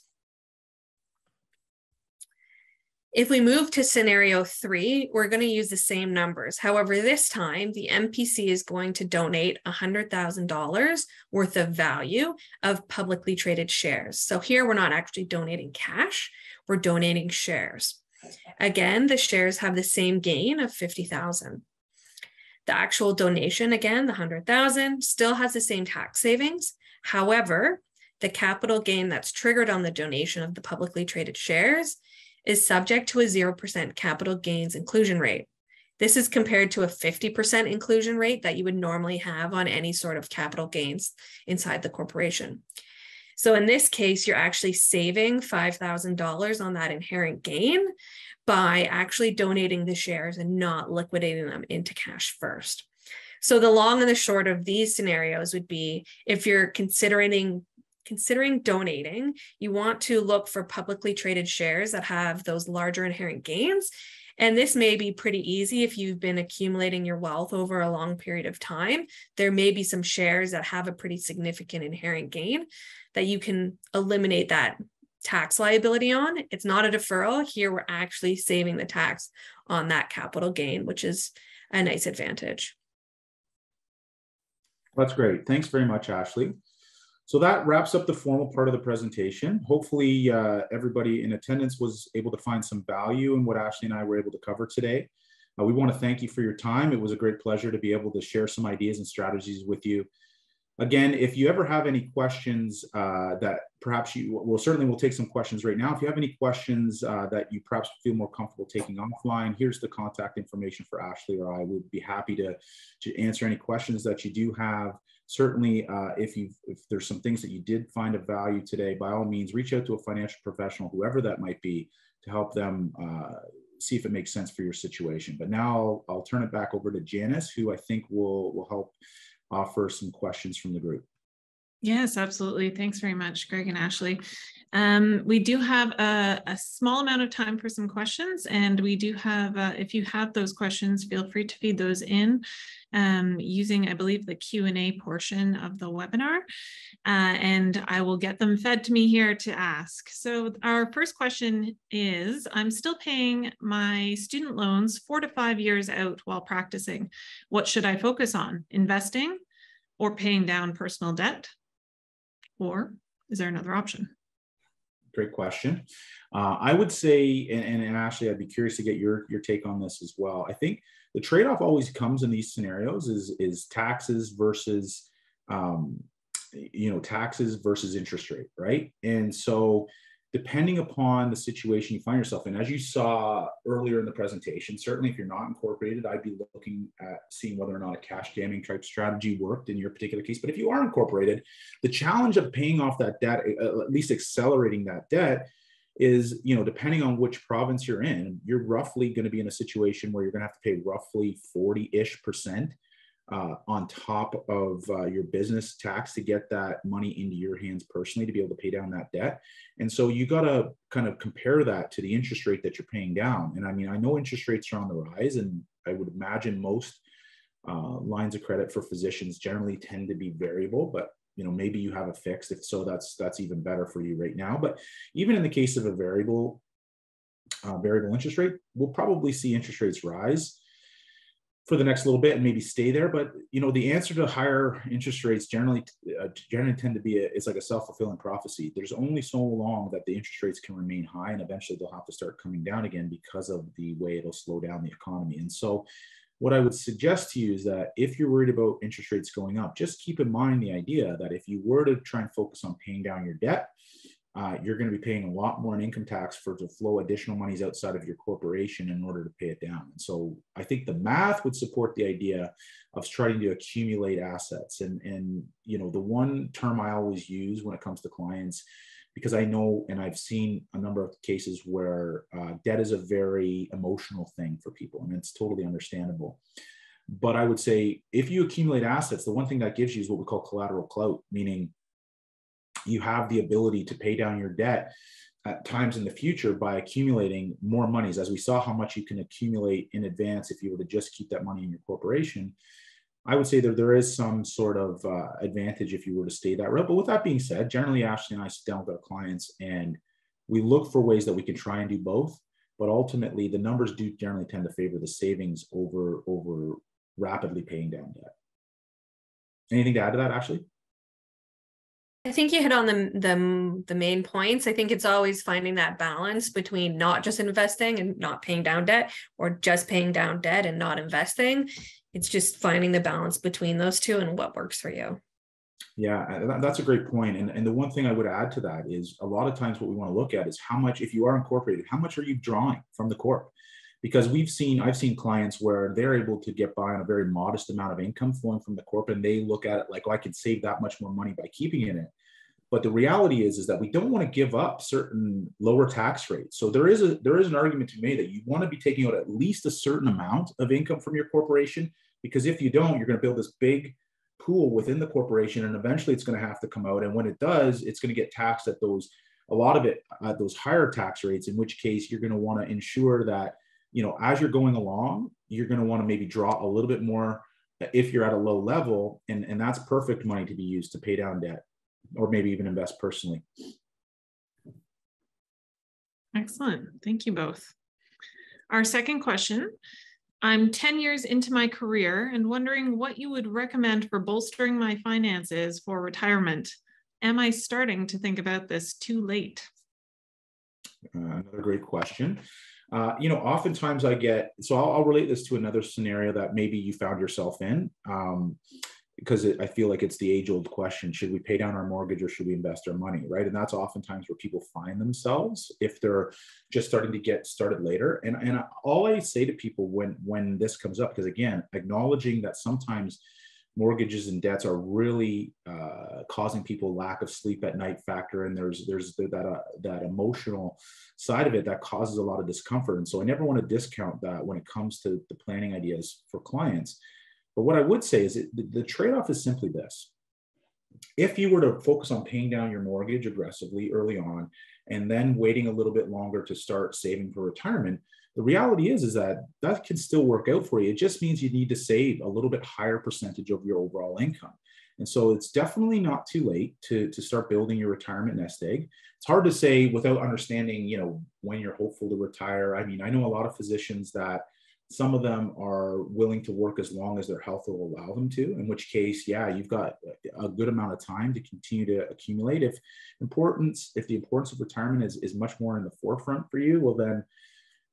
If we move to scenario three, we're going to use the same numbers. However, this time the MPC is going to donate $100,000 worth of value of publicly traded shares. So here we're not actually donating cash, we're donating shares. Again, the shares have the same gain of 50,000. The actual donation, again, the 100,000 still has the same tax savings. However, the capital gain that's triggered on the donation of the publicly traded shares is subject to a 0% capital gains inclusion rate. This is compared to a 50% inclusion rate that you would normally have on any sort of capital gains inside the corporation. So in this case, you're actually saving $5,000 on that inherent gain by actually donating the shares and not liquidating them into cash first. So the long and the short of these scenarios would be if you're considering considering donating, you want to look for publicly traded shares that have those larger inherent gains. And this may be pretty easy if you've been accumulating your wealth over a long period of time. There may be some shares that have a pretty significant inherent gain that you can eliminate that tax liability on. It's not a deferral. Here, we're actually saving the tax on that capital gain, which is a nice advantage. That's great. Thanks very much, Ashley. So that wraps up the formal part of the presentation. Hopefully uh, everybody in attendance was able to find some value in what Ashley and I were able to cover today. Uh, we want to thank you for your time. It was a great pleasure to be able to share some ideas and strategies with you. Again, if you ever have any questions uh, that perhaps you, well, certainly we'll take some questions right now. If you have any questions uh, that you perhaps feel more comfortable taking offline, here's the contact information for Ashley or I. We'd be happy to, to answer any questions that you do have certainly uh, if you if there's some things that you did find of value today by all means reach out to a financial professional whoever that might be to help them uh, see if it makes sense for your situation but now I'll, I'll, turn it back over to janice who i think will will help offer some questions from the group Yes, absolutely. Thanks very much, Greg and Ashley. Um, we do have a, a, small amount of time for some questions, and we do have, uh, if you have those questions, feel free to feed those in um, using, I believe, the Q&A portion of the webinar, uh, and I will get them fed to me here to ask. So our first question is, I'm still paying my student loans four to five years out while practicing. What should I focus on, investing or paying down personal debt? Or is there another option? Great question. Uh, I would say, and, and, Ashley, I'd be curious to get your, your take on this as well. I think the trade-off always comes in these scenarios is is taxes versus um, you know taxes versus interest rate right? And so depending upon the situation you find yourself in as you saw earlier in the presentation certainly if you're not incorporated i'd be looking at seeing whether or not a cash damming type strategy worked in your particular case. But if you are incorporated the challenge of paying off that debt at least accelerating that debt is you know depending on which province you're in you're roughly going to be in a situation where you're going to have to pay roughly 40-ish percent uh, on top of uh, your business tax to get that money into your hands personally to be able to pay down that debt. And so you got to kind of compare that to the interest rate that you're paying down. And i mean i know interest rates are on the rise and i would imagine most uh, lines of credit for physicians generally tend to be variable but you know maybe you have a fixed if so that's that's even better for you right now. But even in the case of a variable uh, variable interest rate we'll probably see interest rates rise for the next little bit and maybe stay there. But you know the answer to higher interest rates generally uh, generally tend to be a, it's like a self-fulfilling prophecy. There's only so long that the interest rates can remain high and eventually they'll have to start coming down again because of the way it'll slow down the economy. And so what I would suggest to you is that if you're worried about interest rates going up, just keep in mind the idea that if you were to try and focus on paying down your debt, uh, you're going to be paying a lot more in income tax for to flow additional monies outside of your corporation in order to pay it down. And so I think the math would support the idea of trying to accumulate assets. And, and you know, the one term I always use when it comes to clients, because I know and I've seen a number of cases where uh, debt is a very emotional thing for people, and it's totally understandable. But I would say if you accumulate assets, the one thing that gives you is what we call collateral clout, meaning you have the ability to pay down your debt at times in the future by accumulating more monies as we saw how much you can accumulate in advance if you were to just keep that money in your corporation i would say that there is some sort of uh, advantage if you were to stay that route but with that being said generally ashley and i sit down with our clients and we look for ways that we can try and do both but ultimately the numbers do generally tend to favor the savings over over rapidly paying down debt anything to add to that ashley I think you hit on the, the the main points. I think it's always finding that balance between not just investing and not paying down debt, or just paying down debt and not investing. It's just finding the balance between those two and what works for you. Yeah, uh, that's a great point. And, and the one thing I would add to that is a lot of times what we want to look at is how much, if you are incorporated, how much are you drawing from the corp? Because we've seen, I've seen clients where they're able to get by on a very modest amount of income flowing from the corp, and they look at it like, oh, I could save that much more money by keeping in it. But the reality is, is that we don't want to give up certain lower tax rates. So there is a there is an argument to be made that you want to be taking out at least a certain amount of income from your corporation, because if you don't, you're going to build this big pool within the corporation, and eventually it's going to have to come out. And when it does, it's going to get taxed at those a lot of it at those higher tax rates. In which case, you're going to want to ensure that you know as you're going along, you're going to want to maybe draw a little bit more if you're at a low level, and and that's perfect money to be used to pay down debt or maybe even invest personally. Excellent. Thank you both. Our second question I'm 10 years into my career and wondering what you would recommend for bolstering my finances for retirement. Am I starting to think about this too late? Uh, another great question. Uh, you know, oftentimes I get, so I'll, I'll, relate this to another scenario that maybe you found yourself in. Um, because I feel like it's the age old question should we pay down our mortgage or should we invest our money? Right. And that's oftentimes where people find themselves if they're just starting to get started later. And, and all I say to people when, when this comes up, because again, acknowledging that sometimes mortgages and debts are really uh, causing people lack of sleep at night factor and there's there's that uh, that emotional side of it that causes a lot of discomfort and so i never want to discount that when it comes to the planning ideas for clients but what I would say is it, the, the trade off is simply this. If you were to focus on paying down your mortgage aggressively early on and then waiting a little bit longer to start saving for retirement, the reality is is that that can still work out for you. It just means you need to save a little bit higher percentage of your overall income. And so it's definitely not too late to, to start building your retirement nest egg. It's hard to say without understanding, you know, when you're hopeful to retire. I mean, I know a lot of physicians that some of them are willing to work as long as their health will allow them to, in which case, yeah, you've got a good amount of time to continue to accumulate. If importance, if the importance of retirement is, is much more in the forefront for you, well then,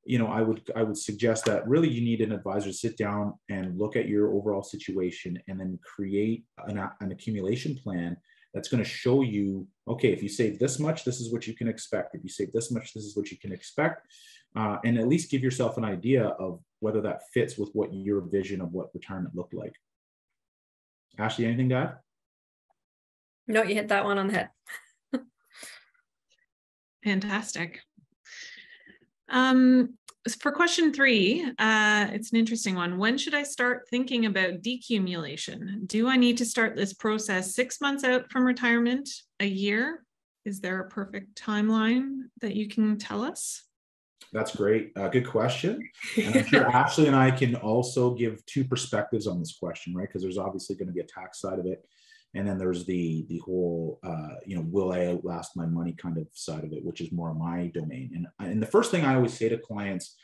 you know, I would I would suggest that really you need an advisor to sit down and look at your overall situation and then create an, an accumulation plan that's going to show you, okay, if you save this much, this is what you can expect. If you save this much, this is what you can expect. Uh, and at least give yourself an idea of whether that fits with what your vision of what retirement looked like. Ashley, anything to add? No, you hit that one on the head. Fantastic. Um, for question three, uh, it's an interesting one. When should I start thinking about decumulation? Do I need to start this process six months out from retirement, a year? Is there a perfect timeline that you can tell us? That's great. Uh, good question. And I'm sure Ashley and I can also give two perspectives on this question, right? Because there's obviously going to be a tax side of it, and then there's the the whole, uh, you know, will I outlast my money kind of side of it, which is more my domain. And and the first thing I always say to clients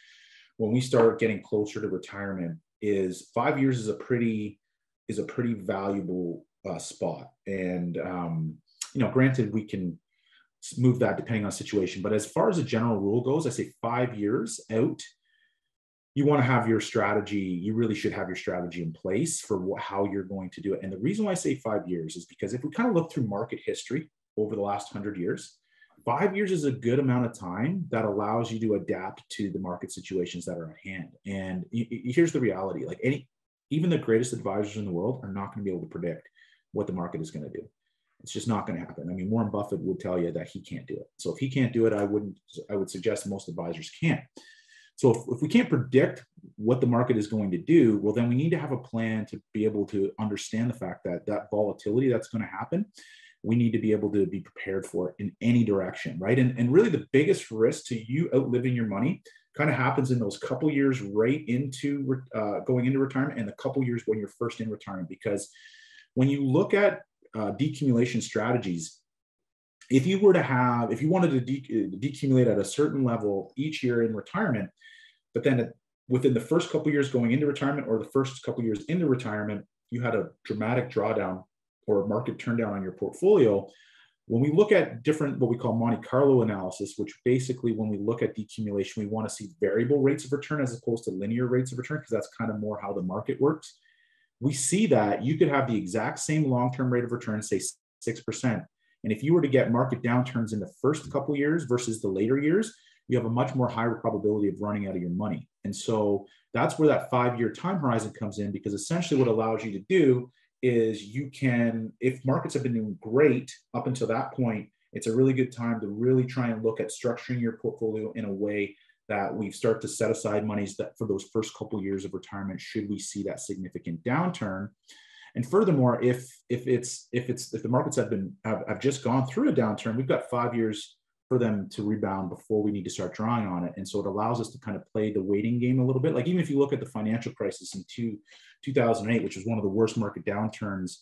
when we start getting closer to retirement is five years is a pretty is a pretty valuable uh, spot. And um, you know, granted, we can move that depending on situation. But as far as a general rule goes, I say five years out, you want to have your strategy. You really should have your strategy in place for how you're going to do it. And the reason why I say five years is because if we kind of look through market history over the last hundred years, five years is a good amount of time that allows you to adapt to the market situations that are at hand. And here's the reality: like any, even the greatest advisors in the world are not going to be able to predict what the market is going to do. It's just not going to happen. I mean, Warren Buffett would tell you that he can't do it. So if he can't do it, I wouldn't. I would suggest most advisors can't. So if, if we can't predict what the market is going to do, well, then we need to have a plan to be able to understand the fact that that volatility that's going to happen we need to be able to be prepared for it in any direction, right? And, and really the biggest risk to you outliving your money kind of happens in those couple years right into uh, going into retirement and the couple years when you're first in retirement. Because when you look at uh, decumulation strategies, if you were to have, if you wanted to de- uh, decumulate at a certain level each year in retirement, but then within the first couple years going into retirement or the first couple years into retirement, you had a dramatic drawdown or market turndown on your portfolio, when we look at different what we call Monte Carlo analysis, which basically when we look at decumulation, we want to see variable rates of return as opposed to linear rates of return, because that's kind of more how the market works. We see that you could have the exact same long-term rate of return, say 6%. And if you were to get market downturns in the first couple years versus the later years, you have a much more higher probability of running out of your money. And so that's where that five-year time horizon comes in, because essentially what allows you to do is you can, if markets have been doing great up until that point, it's a really good time to really try and look at structuring your portfolio in a way that we start to set aside monies that for those first couple years of retirement should we see that significant downturn and furthermore if if it's if it's if the markets have been have, have just gone through a downturn we've got five years for them to rebound before we need to start drawing on it. And so it allows us to kind of play the waiting game a little bit. Like even if you look at the financial crisis in two, 2008, which was one of the worst market downturns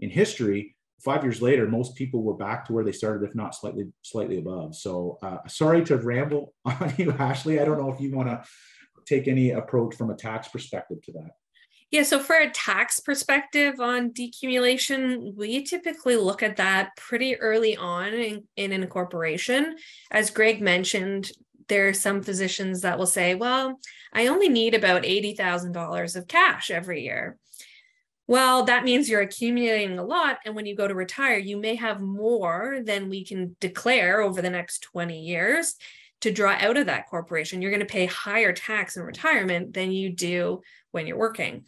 in history, five years later, most people were back to where they started, if not slightly, slightly above. So uh, sorry to ramble on you, Ashley. I don't know if you want to take any approach from a tax perspective to that. Yeah, so for a tax perspective on decumulation, we typically look at that pretty early on in, in incorporation. As Greg mentioned, there are some physicians that will say, well, I only need about $80,000 of cash every year. Well, that means you're accumulating a lot. And when you go to retire, you may have more than we can declare over the next 20 years to draw out of that corporation. You're going to pay higher tax in retirement than you do when you're working.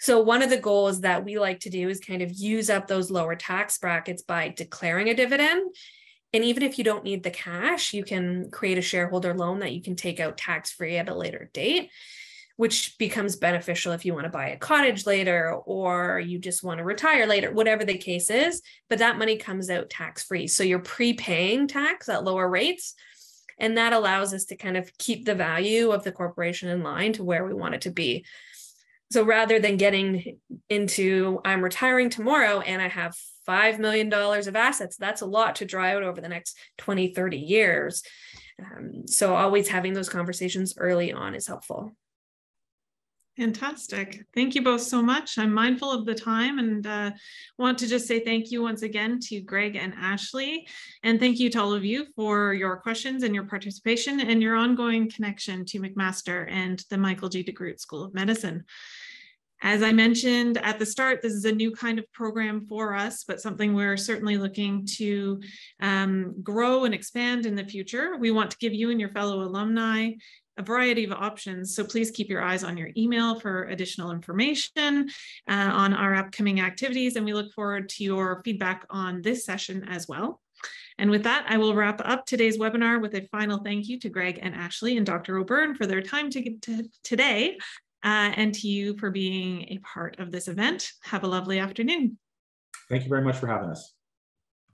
So, one of the goals that we like to do is kind of use up those lower tax brackets by declaring a dividend. And even if you don't need the cash, you can create a shareholder loan that you can take out tax free at a later date, which becomes beneficial if you want to buy a cottage later or you just want to retire later, whatever the case is. But that money comes out tax free. So, you're prepaying tax at lower rates. And that allows us to kind of keep the value of the corporation in line to where we want it to be. So rather than getting into I'm retiring tomorrow and I have $5 million of assets, that's a lot to draw out over the next 20, 30 years. Um, so always having those conversations early on is helpful. Fantastic. Thank you both so much. I'm mindful of the time and uh, want to just say thank you once again to Greg and Ashley. And thank you to all of you for your questions and your participation and your ongoing connection to McMaster and the Michael G. DeGroote School of Medicine. As I mentioned at the start, this is a new kind of program for us, but something we're certainly looking to um, grow and expand in the future. We want to give you and your fellow alumni a variety of options. So please keep your eyes on your email for additional information uh, on our upcoming activities. And we look forward to your feedback on this session as well. And with that, I will wrap up today's webinar with a final thank you to Greg and Ashley and Dr. O'Byrne for their time to, to today uh, and to you for being a part of this event. Have a lovely afternoon. Thank you very much for having us.